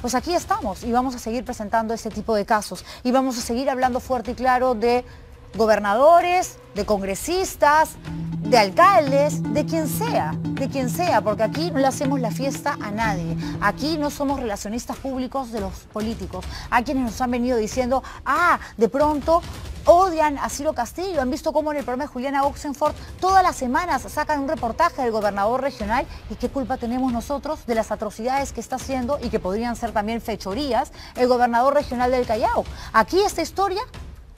pues aquí estamos y vamos a seguir presentando este tipo de casos y vamos a seguir hablando fuerte y claro de gobernadores, de congresistas, de alcaldes, de quien sea, de quien sea, porque aquí no le hacemos la fiesta a nadie. Aquí no somos relacionistas públicos de los políticos. Hay quienes nos han venido diciendo, ah, de pronto odian a Ciro Castillo. Han visto cómo en el programa de Juliana Oxenford todas las semanas sacan un reportaje del gobernador regional y qué culpa tenemos nosotros de las atrocidades que está haciendo y que podrían ser también fechorías el gobernador regional del Callao. Aquí esta historia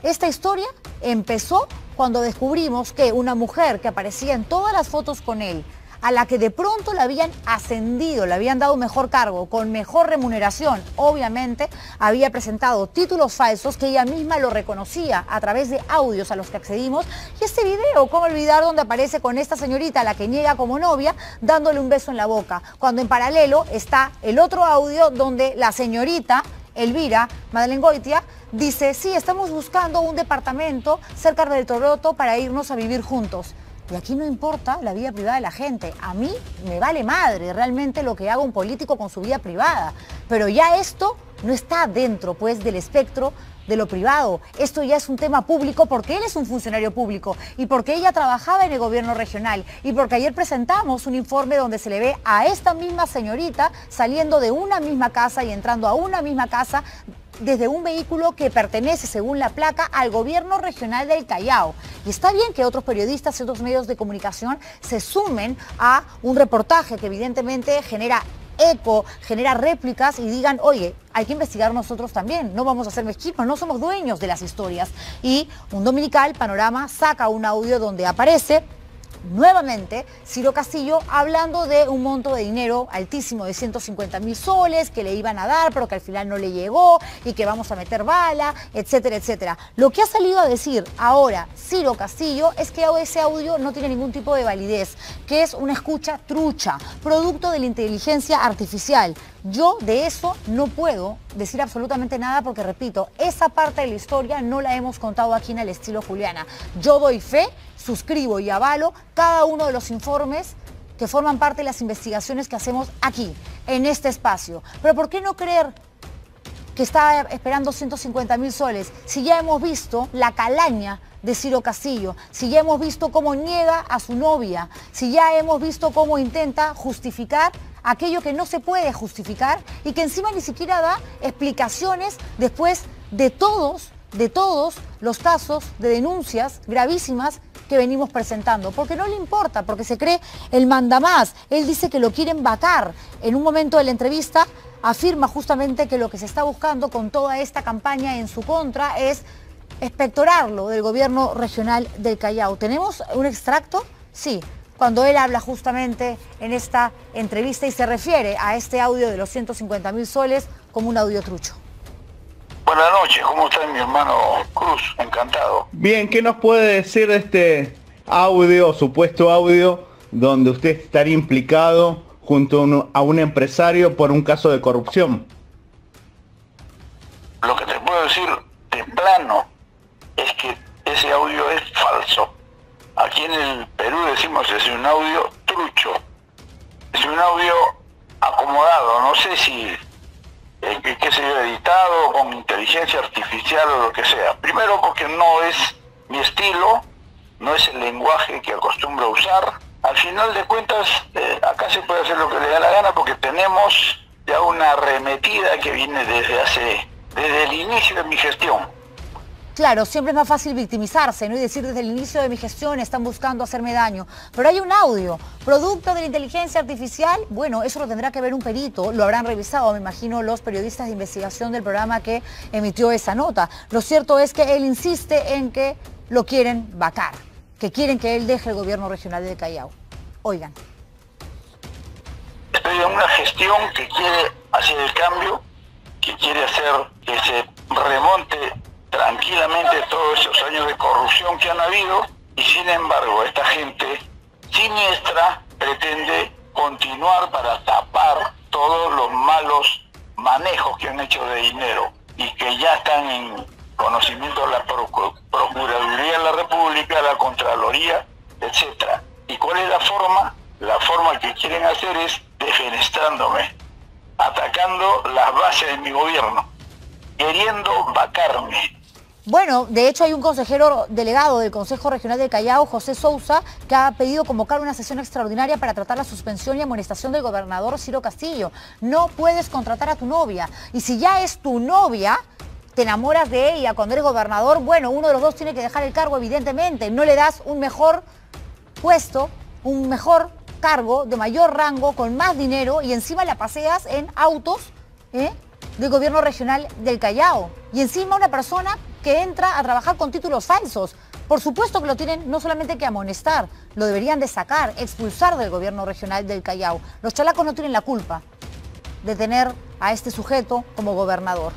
esta historia empezó cuando descubrimos que una mujer que aparecía en todas las fotos con él, a la que de pronto le habían ascendido, le habían dado mejor cargo, con mejor remuneración, obviamente, había presentado títulos falsos que ella misma lo reconocía a través de audios a los que accedimos. Y este video, ¿cómo olvidar donde aparece con esta señorita, la que niega como novia, dándole un beso en la boca? Cuando en paralelo está el otro audio donde la señorita Elvira Madeleine Goitia, dice, sí, estamos buscando un departamento cerca del Toroto para irnos a vivir juntos. Y aquí no importa la vida privada de la gente. A mí me vale madre realmente lo que haga un político con su vida privada. Pero ya esto no está dentro pues del espectro de lo privado. Esto ya es un tema público porque él es un funcionario público y porque ella trabajaba en el gobierno regional y porque ayer presentamos un informe donde se le ve a esta misma señorita saliendo de una misma casa y entrando a una misma casa desde un vehículo que pertenece, según la placa, al gobierno regional del Callao. Y está bien que otros periodistas y otros medios de comunicación se sumen a un reportaje que evidentemente genera eco, genera réplicas y digan, oye, hay que investigar nosotros también, no vamos a ser mezquinos, no somos dueños de las historias. Y un dominical, Panorama, saca un audio donde aparece nuevamente Ciro Castillo hablando de un monto de dinero altísimo de 150 mil soles que le iban a dar, pero que al final no le llegó y que vamos a meter bala, etcétera, etcétera. Lo que ha salido a decir ahora Ciro Castillo es que ese audio no tiene ningún tipo de validez, que es una escucha trucha, producto de la inteligencia artificial. Yo de eso no puedo decir absolutamente nada porque, repito, esa parte de la historia no la hemos contado aquí en el estilo Juliana. Yo doy fe, suscribo y avalo cada uno de los informes que forman parte de las investigaciones que hacemos aquí, en este espacio. Pero ¿por qué no creer que está esperando 150 mil soles si ya hemos visto la calaña de Ciro Castillo, si ya hemos visto cómo niega a su novia, si ya hemos visto cómo intenta justificar aquello que no se puede justificar y que encima ni siquiera da explicaciones después de todos, de todos los casos de denuncias gravísimas que venimos presentando, porque no le importa, porque se cree el mandamás. Él dice que lo quieren vacar. En un momento de la entrevista afirma justamente que lo que se está buscando con toda esta campaña en su contra es espectorarlo del gobierno regional del Callao. ¿Tenemos un extracto? Sí, cuando él habla justamente en esta entrevista y se refiere a este audio de los 150 mil soles como un audio trucho. Buenas noches, ¿cómo está mi hermano Cruz? Encantado. Bien, ¿qué nos puede decir de este audio, supuesto audio, donde usted estaría implicado junto a un empresario por un caso de corrupción? Aquí en el Perú decimos es un audio trucho, es un audio acomodado, no sé si, eh, qué se yo, editado con inteligencia artificial o lo que sea. Primero porque no es mi estilo, no es el lenguaje que acostumbro a usar. Al final de cuentas, eh, acá se puede hacer lo que le da la gana porque tenemos ya una arremetida que viene desde hace, desde el inicio de mi gestión. Claro, siempre es más fácil victimizarse ¿no? y decir desde el inicio de mi gestión están buscando hacerme daño. Pero hay un audio, producto de la inteligencia artificial. Bueno, eso lo tendrá que ver un perito, lo habrán revisado, me imagino, los periodistas de investigación del programa que emitió esa nota. Lo cierto es que él insiste en que lo quieren vacar, que quieren que él deje el gobierno regional de Callao. Oigan. Estoy en una gestión que quiere hacer el cambio, que quiere hacer que se remonte tranquilamente todos esos años de corrupción que han habido y sin embargo esta gente siniestra pretende continuar para tapar todos los malos manejos que han hecho de dinero y que ya están en conocimiento de la Procuraduría de la República, la Contraloría, etcétera. ¿Y cuál es la forma? La forma que quieren hacer es defenestrándome atacando las bases de mi gobierno, queriendo vacarme. Bueno, de hecho hay un consejero delegado del Consejo Regional del Callao, José Sousa, que ha pedido convocar una sesión extraordinaria para tratar la suspensión y amonestación del gobernador Ciro Castillo. No puedes contratar a tu novia. Y si ya es tu novia, te enamoras de ella cuando eres gobernador, bueno, uno de los dos tiene que dejar el cargo, evidentemente. No le das un mejor puesto, un mejor cargo, de mayor rango, con más dinero y encima la paseas en autos ¿eh? del gobierno regional del Callao. Y encima una persona que entra a trabajar con títulos falsos. Por supuesto que lo tienen no solamente que amonestar, lo deberían de sacar, expulsar del gobierno regional del Callao. Los chalacos no tienen la culpa de tener a este sujeto como gobernador.